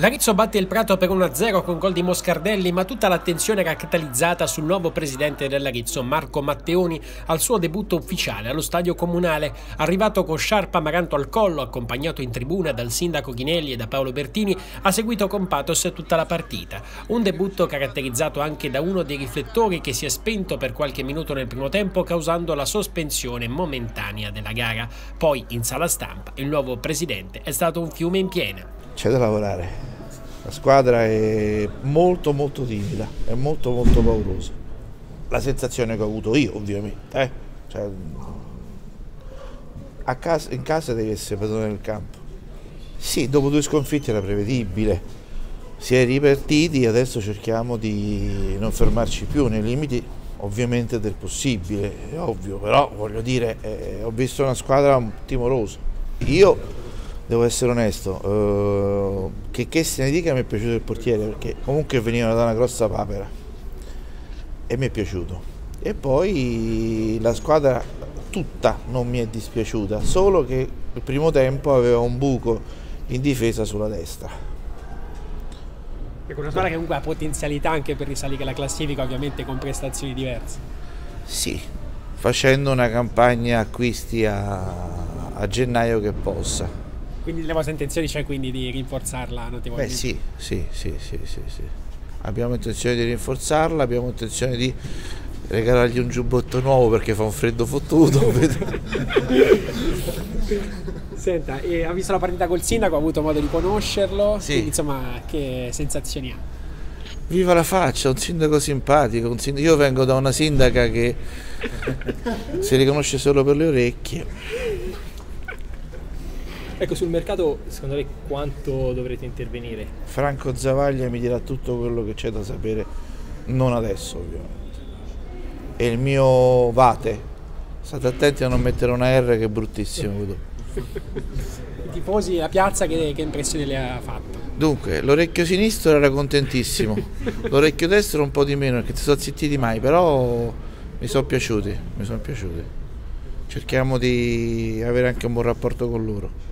L'Arezzo batte il Prato per 1-0 con gol di Moscardelli, ma tutta l'attenzione era catalizzata sul nuovo presidente dell'Arezzo, Marco Matteoni, al suo debutto ufficiale allo stadio comunale. Arrivato con sciarpa Maranto al collo, accompagnato in tribuna dal sindaco Ghinelli e da Paolo Bertini, ha seguito con pathos tutta la partita. Un debutto caratterizzato anche da uno dei riflettori che si è spento per qualche minuto nel primo tempo, causando la sospensione momentanea della gara. Poi, in sala stampa, il nuovo presidente è stato un fiume in piena. C'è da lavorare la squadra è molto molto timida, è molto molto paurosa. La sensazione che ho avuto io ovviamente, eh? cioè, casa, in casa devi essere padrone del campo. Sì, dopo due sconfitte era prevedibile, si è ripartiti, adesso cerchiamo di non fermarci più nei limiti ovviamente del possibile, è ovvio, però voglio dire, eh, ho visto una squadra timorosa. Io devo essere onesto, uh, che, che se ne dica mi è piaciuto il portiere perché comunque veniva da una grossa papera e mi è piaciuto. E poi la squadra tutta non mi è dispiaciuta, solo che il primo tempo aveva un buco in difesa sulla destra. Ecco, una squadra che comunque ha potenzialità anche per risalire la classifica, ovviamente con prestazioni diverse. Sì, facendo una campagna acquisti a, a gennaio che possa. Quindi le vostre intenzioni c'è quindi di rinforzarla notevolmente? Beh sì, sì, sì, sì, sì, sì. Abbiamo intenzione di rinforzarla, abbiamo intenzione di regalargli un giubbotto nuovo perché fa un freddo fottuto. Senta, ha visto la partita col sindaco, ha avuto modo di conoscerlo, sì. quindi insomma che sensazioni ha? Viva la faccia, un sindaco simpatico, un sindaco... io vengo da una sindaca che si riconosce solo per le orecchie. Ecco, sul mercato secondo lei quanto dovrete intervenire? Franco Zavaglia mi dirà tutto quello che c'è da sapere, non adesso ovviamente. E il mio Vate, state attenti a non mettere una R che è bruttissimo. I tifosi, la piazza, che, che impressione le ha fatto? Dunque, l'orecchio sinistro era contentissimo, l'orecchio destro un po' di meno perché si sono zittiti mai, però mi sono piaciuti, mi sono piaciuti. Cerchiamo di avere anche un buon rapporto con loro.